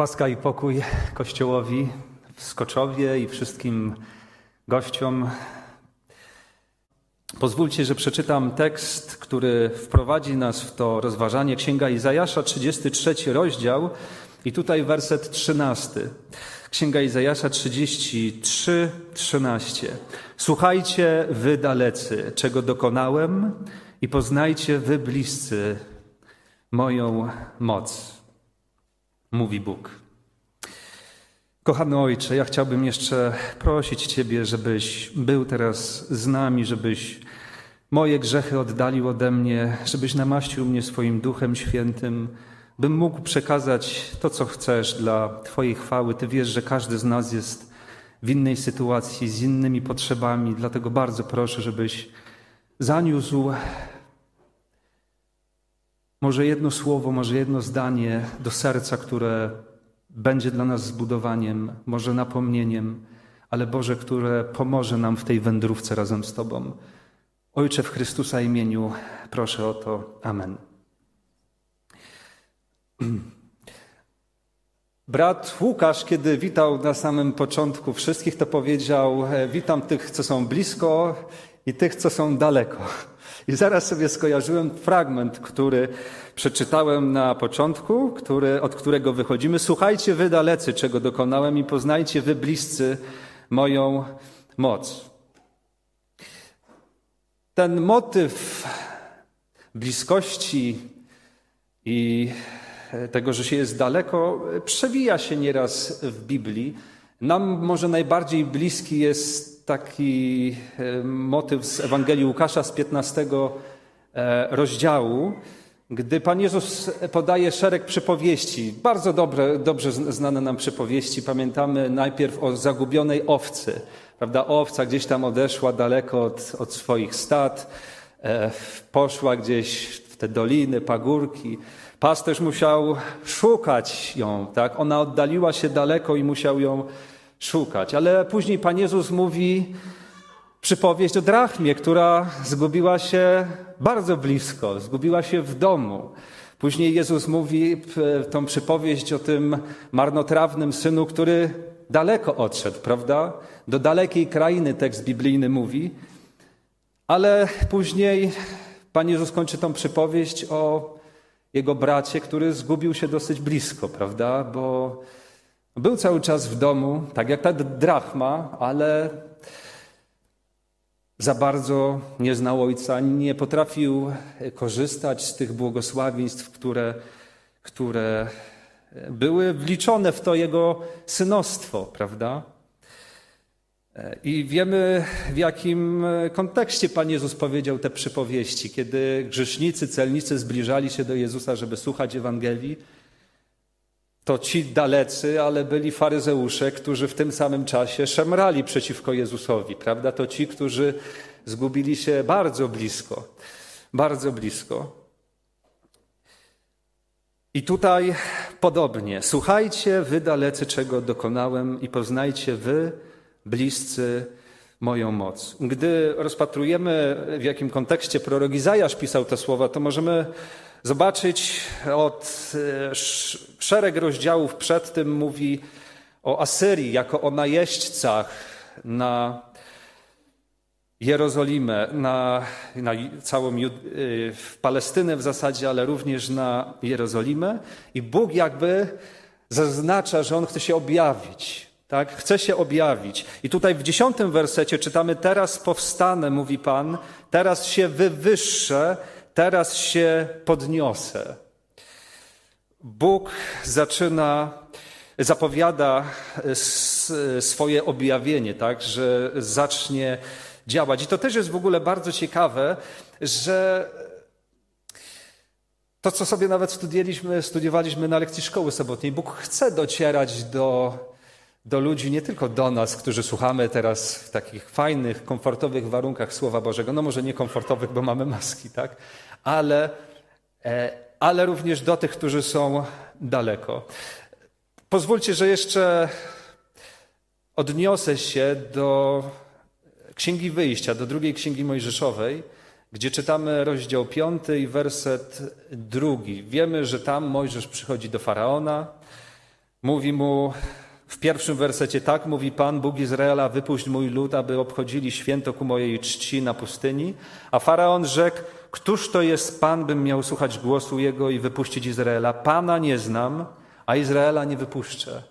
Łaska i pokój Kościołowi w Skoczowie i wszystkim gościom. Pozwólcie, że przeczytam tekst, który wprowadzi nas w to rozważanie. Księga Izajasza, 33 rozdział i tutaj werset 13. Księga Izajasza 33, 13. Słuchajcie, wy dalecy, czego dokonałem i poznajcie, wy bliscy, moją moc mówi Bóg. Kochany Ojcze, ja chciałbym jeszcze prosić Ciebie, żebyś był teraz z nami, żebyś moje grzechy oddalił ode mnie, żebyś namaścił mnie swoim Duchem Świętym, bym mógł przekazać to, co chcesz dla Twojej chwały. Ty wiesz, że każdy z nas jest w innej sytuacji, z innymi potrzebami, dlatego bardzo proszę, żebyś zaniósł może jedno słowo, może jedno zdanie do serca, które będzie dla nas zbudowaniem, może napomnieniem, ale Boże, które pomoże nam w tej wędrówce razem z Tobą. Ojcze w Chrystusa imieniu, proszę o to. Amen. Brat Łukasz, kiedy witał na samym początku wszystkich, to powiedział: Witam tych, co są blisko i tych, co są daleko. I zaraz sobie skojarzyłem fragment, który przeczytałem na początku, który, od którego wychodzimy. Słuchajcie wy dalecy, czego dokonałem i poznajcie wy bliscy moją moc. Ten motyw bliskości i tego, że się jest daleko, przewija się nieraz w Biblii. Nam może najbardziej bliski jest taki e, motyw z Ewangelii Łukasza z 15 e, rozdziału, gdy Pan Jezus podaje szereg przypowieści, bardzo dobre, dobrze znane nam przypowieści. Pamiętamy najpierw o zagubionej owcy. Prawda? Owca gdzieś tam odeszła daleko od, od swoich stad, e, poszła gdzieś w te doliny, pagórki. Pasterz musiał szukać ją, tak? Ona oddaliła się daleko i musiał ją szukać. Ale później Pan Jezus mówi przypowieść o drachmie, która zgubiła się bardzo blisko, zgubiła się w domu. Później Jezus mówi tą przypowieść o tym marnotrawnym synu, który daleko odszedł, prawda? Do dalekiej krainy tekst biblijny mówi. Ale później Pan Jezus kończy tą przypowieść o jego bracie, który zgubił się dosyć blisko, prawda? Bo był cały czas w domu, tak jak ta drachma, ale za bardzo nie znał ojca, nie potrafił korzystać z tych błogosławieństw, które, które były wliczone w to jego synostwo, prawda? I wiemy, w jakim kontekście Pan Jezus powiedział te przypowieści. Kiedy grzesznicy, celnicy zbliżali się do Jezusa, żeby słuchać Ewangelii, to ci dalecy, ale byli faryzeusze, którzy w tym samym czasie szemrali przeciwko Jezusowi, prawda? To ci, którzy zgubili się bardzo blisko, bardzo blisko. I tutaj podobnie. Słuchajcie, wy dalecy, czego dokonałem, i poznajcie wy, bliscy, moją moc. Gdy rozpatrujemy, w jakim kontekście prorok Izajasz pisał te słowa, to możemy zobaczyć od e, szereg rozdziałów przed tym mówi o Asyrii jako o najeźdźcach na Jerozolimę, na, na całą e, w Palestynę w zasadzie, ale również na Jerozolimę. I Bóg jakby zaznacza, że On chce się objawić. Tak? Chce się objawić. I tutaj w dziesiątym wersecie czytamy: Teraz powstanę, mówi Pan, teraz się wywyższę teraz się podniosę. Bóg zaczyna, zapowiada swoje objawienie, tak, że zacznie działać. I to też jest w ogóle bardzo ciekawe, że to, co sobie nawet studiowaliśmy, studiowaliśmy na lekcji szkoły sobotniej, Bóg chce docierać do, do ludzi, nie tylko do nas, którzy słuchamy teraz w takich fajnych, komfortowych warunkach Słowa Bożego. No może nie komfortowych, bo mamy maski, tak? Ale, e, ale również do tych, którzy są daleko. Pozwólcie, że jeszcze odniosę się do Księgi Wyjścia, do drugiej Księgi Mojżeszowej, gdzie czytamy rozdział piąty i werset drugi. Wiemy, że tam Mojżesz przychodzi do Faraona, Mówi mu w pierwszym wersecie tak, mówi Pan, Bóg Izraela, wypuść mój lud, aby obchodzili święto ku mojej czci na pustyni. A Faraon rzekł, któż to jest Pan, bym miał słuchać głosu Jego i wypuścić Izraela? Pana nie znam, a Izraela nie wypuszczę.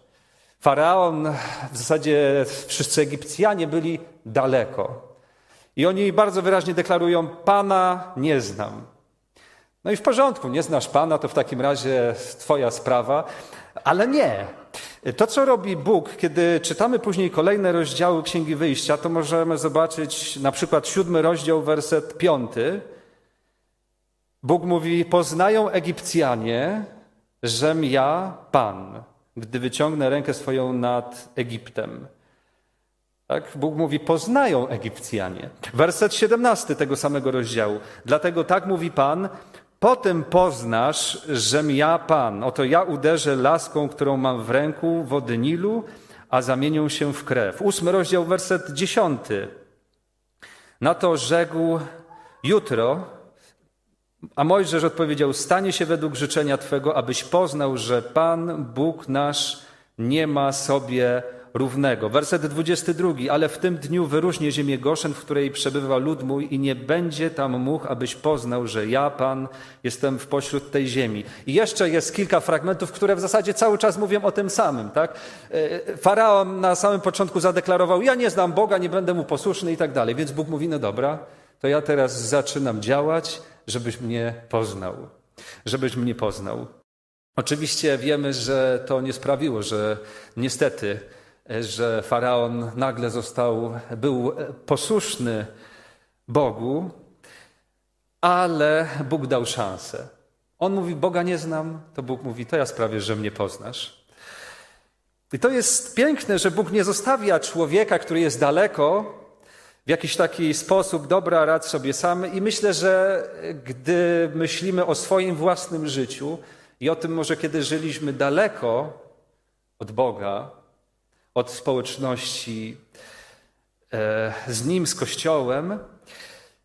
Faraon, w zasadzie wszyscy Egipcjanie byli daleko. I oni bardzo wyraźnie deklarują: Pana nie znam. No i w porządku, nie znasz Pana, to w takim razie Twoja sprawa, ale nie. To, co robi Bóg, kiedy czytamy później kolejne rozdziały Księgi Wyjścia, to możemy zobaczyć na przykład siódmy rozdział, werset piąty. Bóg mówi: Poznają Egipcjanie, żem ja Pan, gdy wyciągnę rękę swoją nad Egiptem. Tak? Bóg mówi, poznają Egipcjanie. Werset 17 tego samego rozdziału. Dlatego tak mówi Pan, potem poznasz, żem ja Pan. Oto ja uderzę laską, którą mam w ręku, wody Nilu, a zamienią się w krew. Ósmy rozdział, werset dziesiąty. Na to rzekł jutro, a Mojżesz odpowiedział: Stanie się według życzenia Twego, abyś poznał, że Pan, Bóg nasz, nie ma sobie równego. Werset 22. Ale w tym dniu wyróżnię ziemię Goszen, w której przebywa lud mój i nie będzie tam much, abyś poznał, że ja, Pan, jestem w pośród tej ziemi. I jeszcze jest kilka fragmentów, które w zasadzie cały czas mówią o tym samym. Tak? E, Faraon na samym początku zadeklarował, ja nie znam Boga, nie będę mu posłuszny i tak dalej. Więc Bóg mówi, no dobra, to ja teraz zaczynam działać, żebyś mnie poznał. Żebyś mnie poznał. Oczywiście wiemy, że to nie sprawiło, że niestety że faraon nagle został, był posłuszny Bogu, ale Bóg dał szansę. On mówi: Boga nie znam, to Bóg mówi: To ja sprawię, że mnie poznasz. I to jest piękne, że Bóg nie zostawia człowieka, który jest daleko, w jakiś taki sposób, dobra, rad sobie sam. I myślę, że gdy myślimy o swoim własnym życiu i o tym może kiedy żyliśmy daleko od Boga, od społeczności e, z Nim, z Kościołem,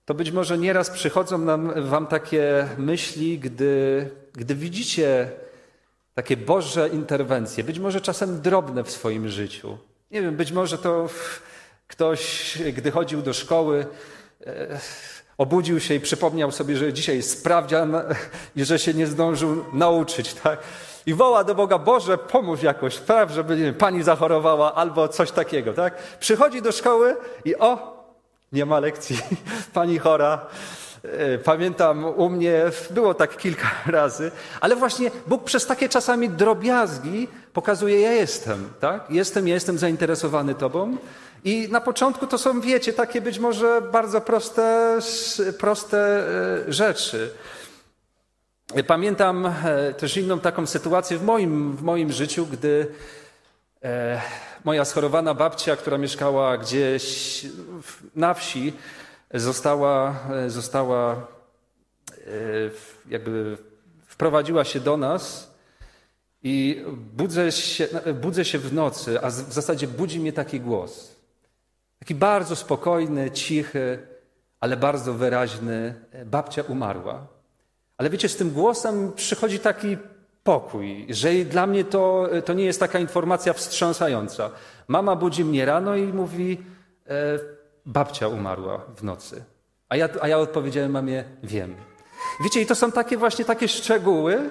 to być może nieraz przychodzą nam, Wam takie myśli, gdy, gdy widzicie takie Boże interwencje, być może czasem drobne w swoim życiu. Nie wiem, być może to ktoś, gdy chodził do szkoły, e, obudził się i przypomniał sobie, że dzisiaj sprawdzian i że się nie zdążył nauczyć. Tak? i woła do Boga, Boże, pomóż jakoś, spraw, żeby wiem, pani zachorowała albo coś takiego, tak? Przychodzi do szkoły i o, nie ma lekcji, pani chora. E, pamiętam u mnie, było tak kilka razy, ale właśnie Bóg przez takie czasami drobiazgi pokazuje, ja jestem, tak? Jestem, ja jestem zainteresowany Tobą. I na początku to są, wiecie, takie być może bardzo proste, proste e, rzeczy. Pamiętam e, też inną taką sytuację w moim, w moim życiu, gdy e, moja schorowana babcia, która mieszkała gdzieś na wsi, została, została jakby wprowadziła się do nas i budzę się, budzę się w nocy, a w zasadzie budzi mnie taki głos. Taki bardzo spokojny, cichy, ale bardzo wyraźny. Babcia umarła. Ale wiecie, z tym głosem przychodzi taki pokój, że dla mnie to, to nie jest taka informacja wstrząsająca. Mama budzi mnie rano i mówi, e, babcia umarła w nocy. A ja, a ja odpowiedziałem mamie, wiem. Wiecie, i to są takie właśnie takie szczegóły,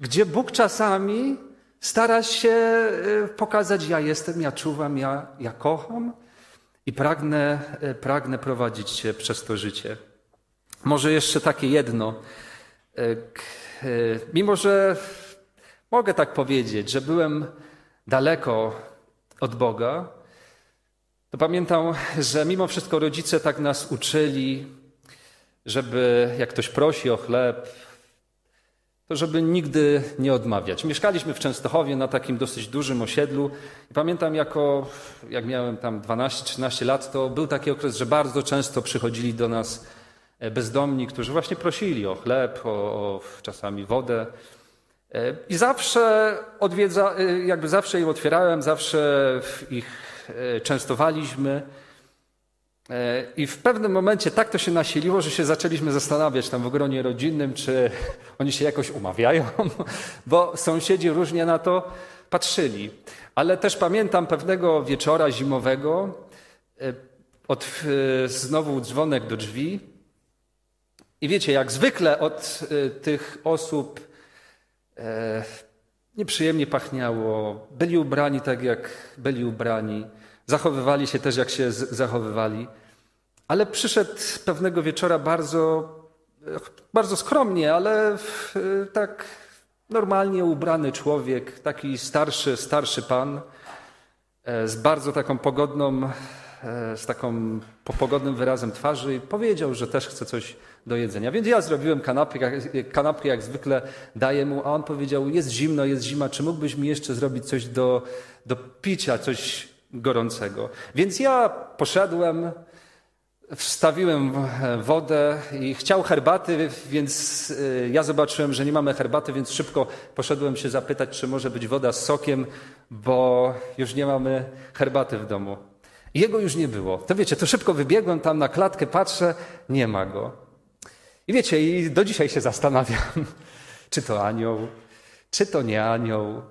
gdzie Bóg czasami stara się e, pokazać, ja jestem, ja czuwam, ja, ja kocham i pragnę, e, pragnę prowadzić Cię przez to życie. Może jeszcze takie jedno. E, e, mimo, że mogę tak powiedzieć, że byłem daleko od Boga, to pamiętam, że mimo wszystko rodzice tak nas uczyli, żeby jak ktoś prosi o chleb, to żeby nigdy nie odmawiać. Mieszkaliśmy w Częstochowie na takim dosyć dużym osiedlu i pamiętam jako, jak miałem tam 12-13 lat, to był taki okres, że bardzo często przychodzili do nas E, bezdomni, którzy właśnie prosili o chleb, o, o czasami wodę. E, I zawsze odwiedza, e, jakby zawsze im otwierałem, zawsze ich częstowaliśmy. I w pewnym momencie tak to się nasiliło, że się zaczęliśmy zastanawiać tam w gronie rodzinnym, czy oni się jakoś umawiają, bo sąsiedzi różnie na to patrzyli. Ale też pamiętam pewnego wieczora zimowego, e, od, e, znowu dzwonek do drzwi. I wiecie, jak zwykle od e, tych osób e, nieprzyjemnie pachniało. Byli ubrani tak, jak byli ubrani. Zachowywali się też, jak się zachowywali. Ale przyszedł pewnego wieczora bardzo, bardzo skromnie, ale tak normalnie ubrany człowiek, taki starszy, starszy pan, e, z bardzo taką pogodną, e, z taką pogodnym wyrazem twarzy i powiedział, że też chce coś do jedzenia. Więc ja zrobiłem kanapkę, kanapkę jak zwykle daję mu, a on powiedział, jest zimno, jest zima, czy mógłbyś mi jeszcze zrobić coś do, do picia, coś gorącego. Więc ja poszedłem, Wstawiłem wodę i chciał herbaty, więc y, ja zobaczyłem, że nie mamy herbaty, więc szybko poszedłem się zapytać, czy może być woda z sokiem, bo już nie mamy herbaty w domu. Jego już nie było. To wiecie, to szybko wybiegłem tam na klatkę, patrzę, nie ma go. I wiecie, i do dzisiaj się zastanawiam, czy to anioł, czy to nie anioł.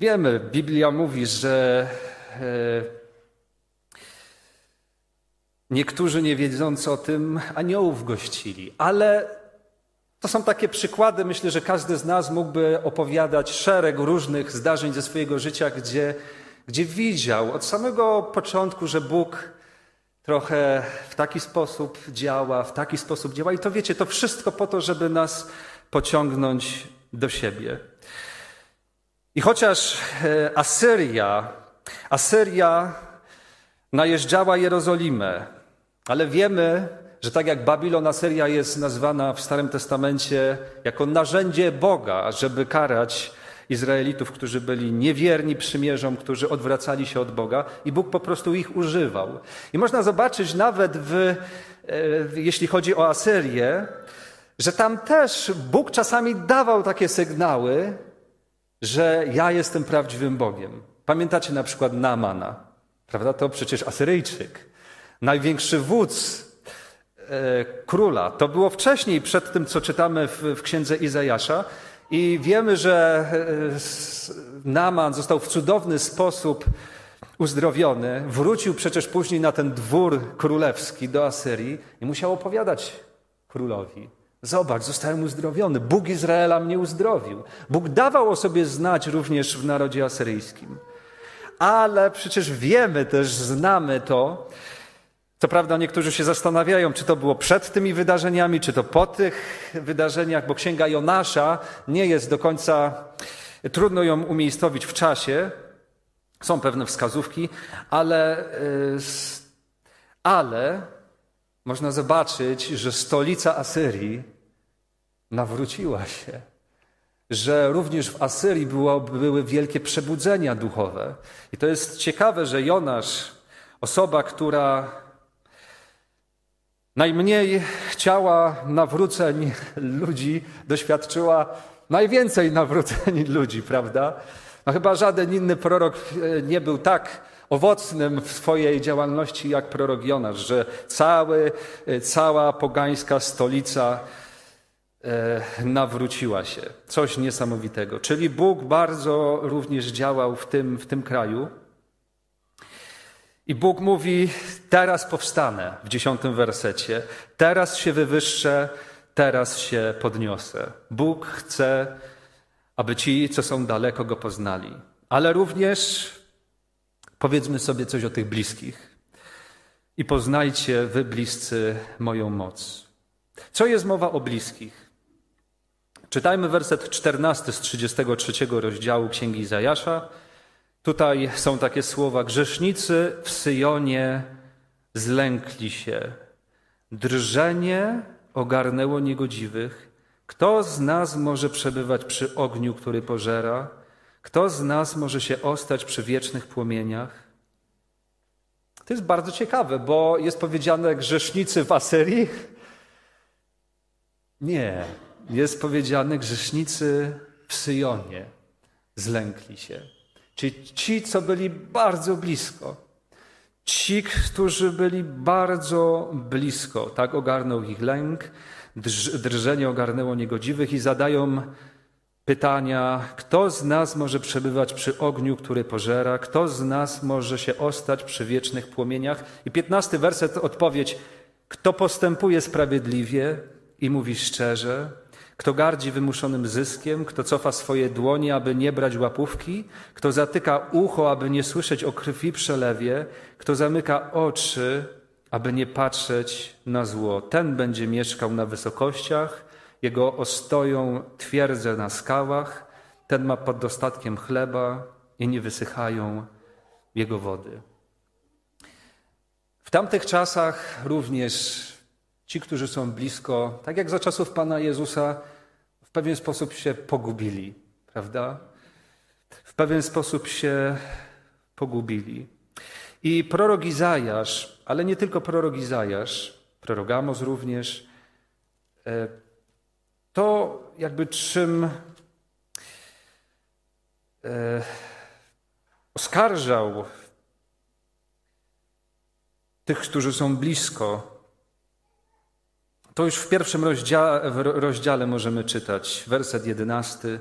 Wiemy, Biblia mówi, że e, Niektórzy nie wiedząc o tym aniołów gościli, ale to są takie przykłady. Myślę, że każdy z nas mógłby opowiadać szereg różnych zdarzeń ze swojego życia, gdzie, gdzie widział od samego początku, że Bóg trochę w taki sposób działa, w taki sposób działa. I to wiecie, to wszystko po to, żeby nas pociągnąć do siebie. I chociaż e, Asyria, Asyria najeżdżała Jerozolimę, ale wiemy, że tak jak Babilon, Asyria jest nazwana w Starym Testamencie jako narzędzie Boga, żeby karać Izraelitów, którzy byli niewierni przymierzom, którzy odwracali się od Boga i Bóg po prostu ich używał. I można zobaczyć nawet w, e, jeśli chodzi o Asyrię, że tam też Bóg czasami dawał takie sygnały, że ja jestem prawdziwym Bogiem. Pamiętacie na przykład Namana, prawda? To przecież Asyryjczyk największy wódz e, króla. To było wcześniej, przed tym, co czytamy w, w księdze Izajasza. I wiemy, że e, Naman został w cudowny sposób uzdrowiony. Wrócił przecież później na ten dwór królewski do Asyrii i musiał opowiadać królowi. Zobacz, zostałem uzdrowiony. Bóg Izraela mnie uzdrowił. Bóg dawał o sobie znać również w narodzie asyryjskim. Ale przecież wiemy też, znamy to, co prawda niektórzy się zastanawiają, czy to było przed tymi wydarzeniami, czy to po tych wydarzeniach, bo księga Jonasza nie jest do końca, trudno ją umiejscowić w czasie. Są pewne wskazówki, ale, y, ale można zobaczyć, że stolica Asyrii nawróciła się. Że również w Asyrii było, były wielkie przebudzenia duchowe. I to jest ciekawe, że Jonasz, osoba, która Najmniej chciała nawróceń ludzi, doświadczyła najwięcej nawróceń ludzi, prawda? No chyba żaden inny prorok e, nie był tak owocnym w swojej działalności jak prorok Jonasz, że cały, e, cała pogańska stolica nawróciła się. Coś niesamowitego. Czyli Bóg bardzo również działał w tym, w tym kraju. I Bóg mówi: Teraz powstanę w dziesiątym wersecie, teraz się wywyższę, teraz się podniosę. Bóg chce, aby ci, co są daleko, go poznali. Ale również powiedzmy sobie coś o tych bliskich. I poznajcie, wy bliscy, moją moc. Co jest mowa o bliskich? Czytajmy werset 14 z 33 rozdziału Księgi Izajasza. Tutaj są takie słowa: Grzesznicy w Syjonie zlękli się, drżenie ogarnęło niegodziwych. Kto z nas może przebywać przy ogniu, który pożera? Kto z nas może się ostać przy wiecznych płomieniach? To jest bardzo ciekawe, bo jest powiedziane grzesznicy w Asyrii. Nie, jest powiedziane grzesznicy w Syjonie zlękli się. Czyli ci, co byli bardzo blisko. Ci, którzy byli bardzo blisko, tak ogarnął ich lęk, drżenie ogarnęło niegodziwych i zadają pytania, kto z nas może przebywać przy ogniu, który pożera, kto z nas może się ostać przy wiecznych płomieniach. I piętnasty werset, odpowiedź, kto postępuje sprawiedliwie i mówi szczerze, kto gardzi wymuszonym zyskiem, kto cofa swoje dłonie, aby nie brać łapówki, kto zatyka ucho, aby nie słyszeć o krwi przelewie, kto zamyka oczy, aby nie patrzeć na zło. Ten będzie mieszkał na wysokościach, jego ostoją twierdzę na skałach, ten ma pod dostatkiem chleba i nie wysychają jego wody. W tamtych czasach również ci, którzy są blisko, tak jak za czasów Pana Jezusa, w pewien sposób się pogubili, prawda? W pewien sposób się pogubili. I prorok Izajasz, ale nie tylko prorok Izajasz, prorok Amos również, e, to jakby czym e, oskarżał tych, którzy są blisko. To już w pierwszym rozdziale, w rozdziale możemy czytać, werset jedenasty.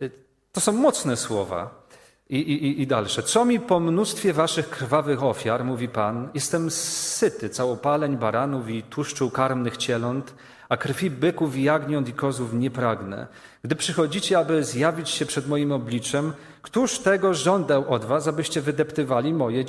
E, to są mocne słowa. I, i, I dalsze. Co mi po mnóstwie waszych krwawych ofiar, mówi Pan, jestem syty całopaleń baranów i tłuszczu karmnych cieląt, a krwi byków i jagniąt i kozów nie pragnę. Gdy przychodzicie, aby zjawić się przed moim obliczem, któż tego żądał od was, abyście wydeptywali moje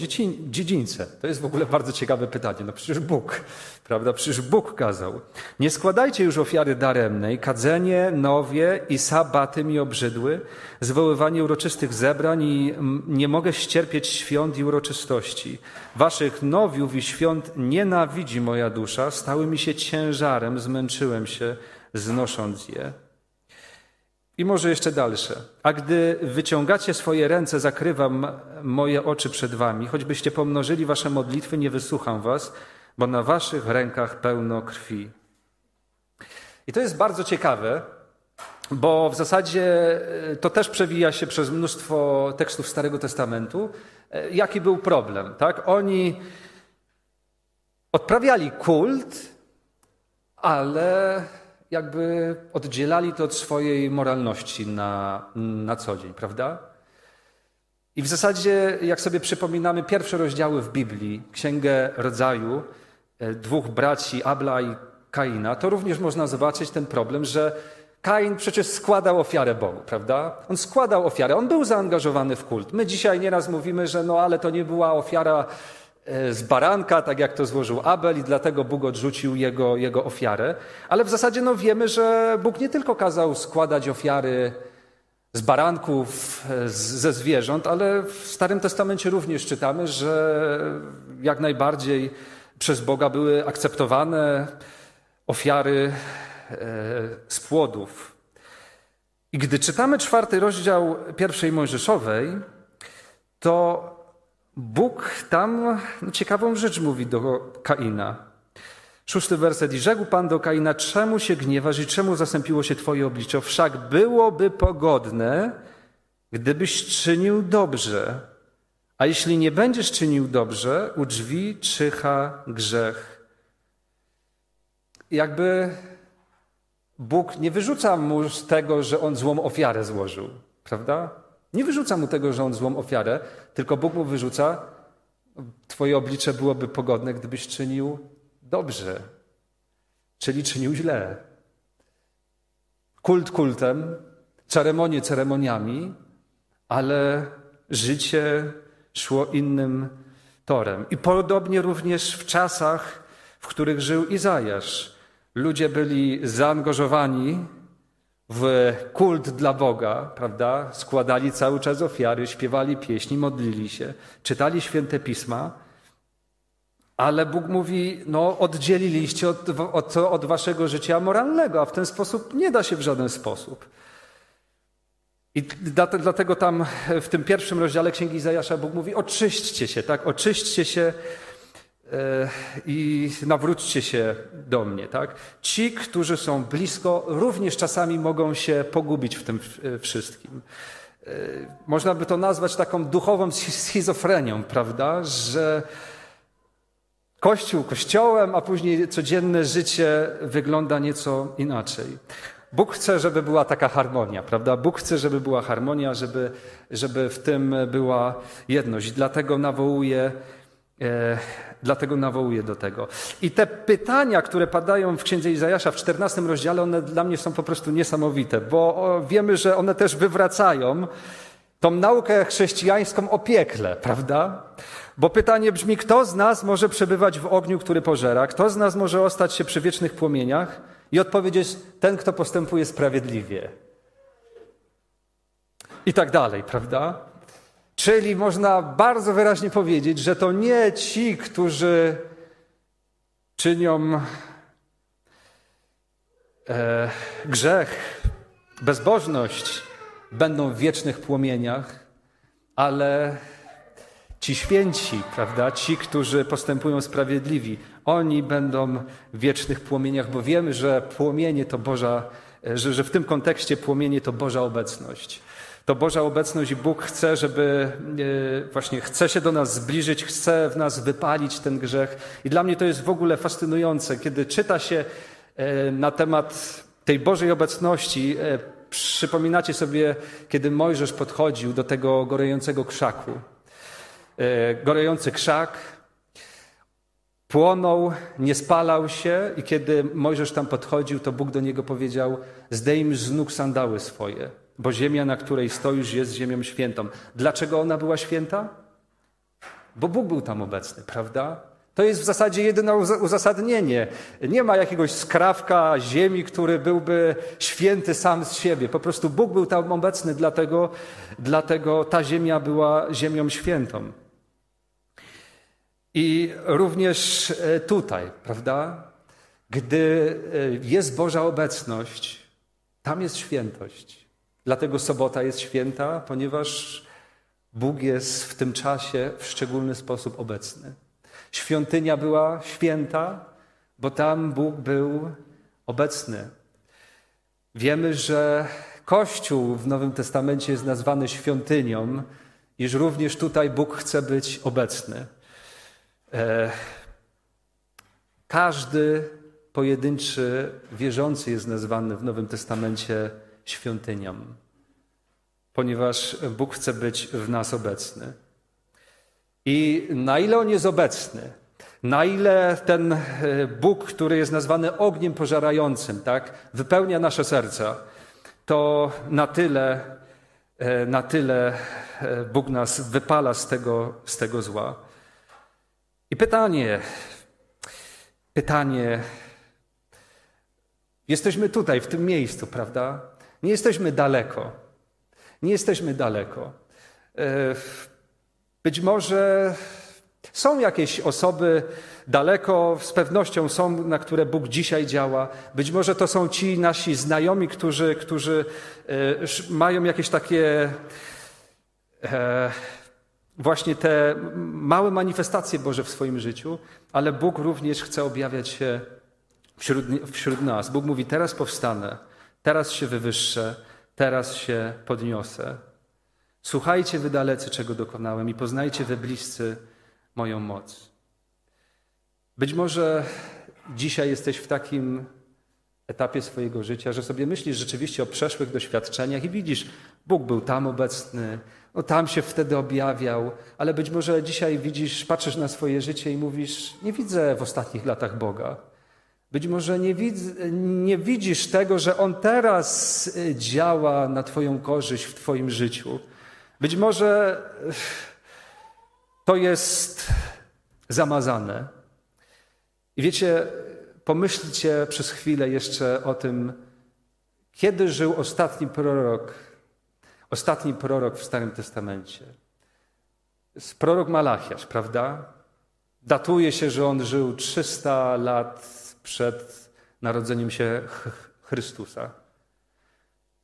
dziedzińce? To jest w ogóle bardzo ciekawe pytanie. No przecież Bóg, prawda? Przecież Bóg kazał. Nie składajcie już ofiary daremnej, kadzenie, nowie i sabaty mi obrzydły, zwoływanie uroczystych zebrań i nie mogę ścierpieć świąt i uroczystości. Waszych nowiów i świąt nienawidzi moja dusza, stały mi się ciężarem, zmęczyłem się, znosząc je. I może jeszcze dalsze. A gdy wyciągacie swoje ręce, zakrywam moje oczy przed wami. Choćbyście pomnożyli wasze modlitwy, nie wysłucham was, bo na waszych rękach pełno krwi. I to jest bardzo ciekawe, bo w zasadzie e, to też przewija się przez mnóstwo tekstów Starego Testamentu. E, jaki był problem? Tak? Oni odprawiali kult, ale jakby oddzielali to od swojej moralności na, na co dzień, prawda? I w zasadzie, jak sobie przypominamy pierwsze rozdziały w Biblii, Księgę Rodzaju, e, dwóch braci, Abla i Kaina, to również można zobaczyć ten problem, że Kain przecież składał ofiarę Bogu, prawda? On składał ofiarę, on był zaangażowany w kult. My dzisiaj nieraz mówimy, że no ale to nie była ofiara z baranka, tak jak to złożył Abel, i dlatego Bóg odrzucił jego, jego ofiarę. Ale w zasadzie no, wiemy, że Bóg nie tylko kazał składać ofiary z baranków, e, ze zwierząt, ale w Starym Testamencie również czytamy, że jak najbardziej przez Boga były akceptowane ofiary e, z płodów. I gdy czytamy czwarty rozdział pierwszej Mojżeszowej, to Bóg tam no, ciekawą rzecz mówi do Kaina. Szósty werset. I rzekł Pan do Kaina, czemu się gniewasz i czemu zasępiło się Twoje oblicze? Wszak byłoby pogodne, gdybyś czynił dobrze. A jeśli nie będziesz czynił dobrze, u drzwi czyha grzech. Jakby Bóg nie wyrzuca mu z tego, że on złą ofiarę złożył, prawda? Nie wyrzuca mu tego, że on złą ofiarę, tylko Bóg mu wyrzuca, twoje oblicze byłoby pogodne, gdybyś czynił dobrze, czyli czynił źle. Kult kultem, ceremonie ceremoniami, ale życie szło innym torem. I podobnie również w czasach, w których żył Izajasz. Ludzie byli zaangażowani w kult dla Boga, prawda? Składali cały czas ofiary, śpiewali pieśni, modlili się, czytali święte pisma, ale Bóg mówi: No, oddzieliliście od, od, od waszego życia moralnego, a w ten sposób nie da się w żaden sposób. I dlatego tam w tym pierwszym rozdziale Księgi Izajasza Bóg mówi: Oczyśćcie się, tak? Oczyśćcie się i nawróćcie się do mnie. Tak? Ci, którzy są blisko, również czasami mogą się pogubić w tym wszystkim. E, można by to nazwać taką duchową schizofrenią, prawda? Że Kościół kościołem, a później codzienne życie wygląda nieco inaczej. Bóg chce, żeby była taka harmonia, prawda? Bóg chce, żeby była harmonia, żeby, żeby w tym była jedność. Dlatego nawołuje, e, dlatego nawołuje do tego. I te pytania, które padają w księdze Izajasza w 14 rozdziale, one dla mnie są po prostu niesamowite, bo wiemy, że one też wywracają tą naukę chrześcijańską o piekle, prawda? Bo pytanie brzmi, kto z nas może przebywać w ogniu, który pożera? Kto z nas może ostać się przy wiecznych płomieniach? I odpowiedź jest ten, kto postępuje sprawiedliwie. I tak dalej, prawda? Czyli można bardzo wyraźnie powiedzieć, że to nie ci, którzy czynią e, grzech, bezbożność, będą w wiecznych płomieniach, ale ci święci, prawda, ci, którzy postępują sprawiedliwi, oni będą w wiecznych płomieniach, bo wiemy, że płomienie to Boża, że, że w tym kontekście płomienie to Boża obecność. To Boża obecność i Bóg chce, żeby e, właśnie chce się do nas zbliżyć, chce w nas wypalić ten grzech. I dla mnie to jest w ogóle fascynujące, kiedy czyta się e, na temat tej Bożej obecności. E, przypominacie sobie, kiedy Mojżesz podchodził do tego gorejącego krzaku. Gorejący krzak płonął, nie spalał się i kiedy Mojżesz tam podchodził, to Bóg do niego powiedział: Zdejm z nóg sandały swoje bo ziemia, na której stoisz, jest ziemią świętą. Dlaczego ona była święta? Bo Bóg był tam obecny, prawda? To jest w zasadzie jedyne uzasadnienie. Nie ma jakiegoś skrawka ziemi, który byłby święty sam z siebie. Po prostu Bóg był tam obecny, dlatego, dlatego ta ziemia była ziemią świętą. I również e, tutaj, prawda? Gdy e, jest Boża obecność, tam jest świętość. Dlatego sobota jest święta, ponieważ Bóg jest w tym czasie w szczególny sposób obecny. Świątynia była święta, bo tam Bóg był obecny. Wiemy, że Kościół w Nowym Testamencie jest nazwany świątynią, iż również tutaj Bóg chce być obecny. E, każdy pojedynczy wierzący jest nazwany w Nowym Testamencie świątynią, ponieważ Bóg chce być w nas obecny. I na ile On jest obecny, na ile ten e, Bóg, który jest nazwany ogniem pożarającym, tak, wypełnia nasze serca, to na tyle, e, na tyle e, Bóg nas wypala z tego, z tego zła. I pytanie, pytanie, jesteśmy tutaj, w tym miejscu, prawda? Nie jesteśmy daleko. Nie jesteśmy daleko. E, być może są jakieś osoby daleko, z pewnością są, na które Bóg dzisiaj działa. Być może to są ci nasi znajomi, którzy, którzy e, mają jakieś takie e, właśnie te małe manifestacje Boże w swoim życiu, ale Bóg również chce objawiać się wśród, wśród nas. Bóg mówi: Teraz powstanę Teraz się wywyższę, teraz się podniosę. Słuchajcie wy dalecy, czego dokonałem i poznajcie wy bliscy moją moc. Być może dzisiaj jesteś w takim etapie swojego życia, że sobie myślisz rzeczywiście o przeszłych doświadczeniach i widzisz, Bóg był tam obecny, no tam się wtedy objawiał, ale być może dzisiaj widzisz, patrzysz na swoje życie i mówisz, nie widzę w ostatnich latach Boga. Być może nie, widz, nie widzisz tego, że On teraz działa na Twoją korzyść w Twoim życiu. Być może to jest zamazane. I wiecie, pomyślcie przez chwilę jeszcze o tym, kiedy żył ostatni prorok, ostatni prorok w Starym Testamencie. Prorok Malachiasz, prawda? Datuje się, że on żył 300 lat przed narodzeniem się Chrystusa.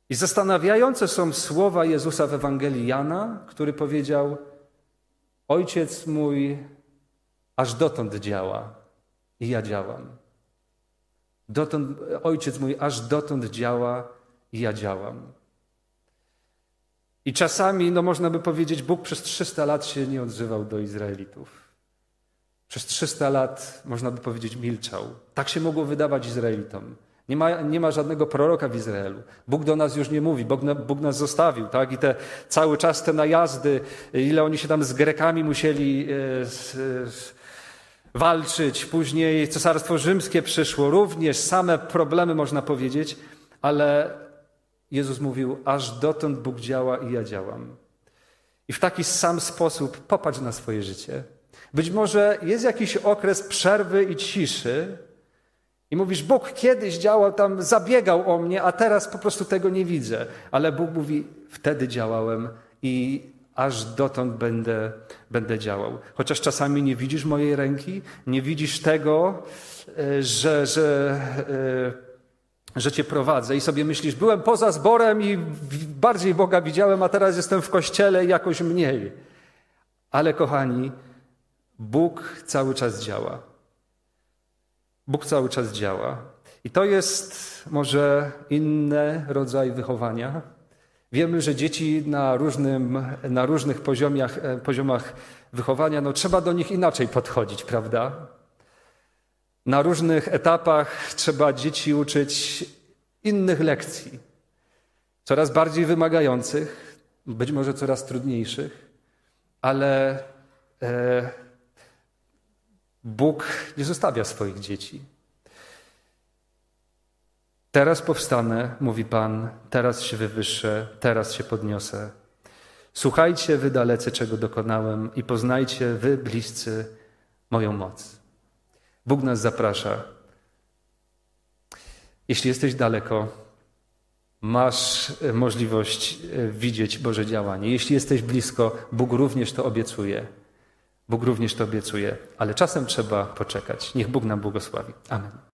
I zastanawiające są słowa Jezusa w Ewangelii Jana, który powiedział: Ojciec mój aż dotąd działa i ja działam. Dotąd, ojciec mój aż dotąd działa i ja działam. I czasami, no można by powiedzieć, Bóg przez 300 lat się nie odzywał do Izraelitów. Przez 300 lat, można by powiedzieć, milczał. Tak się mogło wydawać Izraelitom. Nie ma, nie ma żadnego proroka w Izraelu. Bóg do nas już nie mówi, Bóg, Bóg nas zostawił, tak? I te, cały czas te najazdy, ile oni się tam z Grekami musieli e, walczyć. Później Cesarstwo Rzymskie przyszło, również same problemy można powiedzieć, ale Jezus mówił, aż dotąd Bóg działa i ja działam. I w taki sam sposób popatrz na swoje życie. Być może jest jakiś okres przerwy i ciszy, i mówisz, Bóg kiedyś działał tam, zabiegał o mnie, a teraz po prostu tego nie widzę. Ale Bóg mówi, wtedy działałem i aż dotąd będę, będę działał. Chociaż czasami nie widzisz mojej ręki, nie widzisz tego, e, że, że, e, że cię prowadzę i sobie myślisz, byłem poza zborem i bardziej Boga widziałem, a teraz jestem w kościele i jakoś mniej. Ale kochani, Bóg cały czas działa. Bóg cały czas działa. I to jest może inny rodzaj wychowania. Wiemy, że dzieci na, różnym, na różnych poziomach, e, poziomach wychowania, no trzeba do nich inaczej podchodzić, prawda? Na różnych etapach trzeba dzieci uczyć innych lekcji, coraz bardziej wymagających, być może coraz trudniejszych, ale e, Bóg nie zostawia swoich dzieci. Teraz powstanę, mówi Pan, teraz się wywyższę, teraz się podniosę. Słuchajcie, wy dalecy, czego dokonałem, i poznajcie, wy bliscy, moją moc. Bóg nas zaprasza. Jeśli jesteś daleko, masz możliwość e, widzieć Boże działanie. Jeśli jesteś blisko, Bóg również to obiecuje. Bóg również to obiecuje, ale czasem trzeba poczekać. Niech Bóg nam błogosławi. Amen.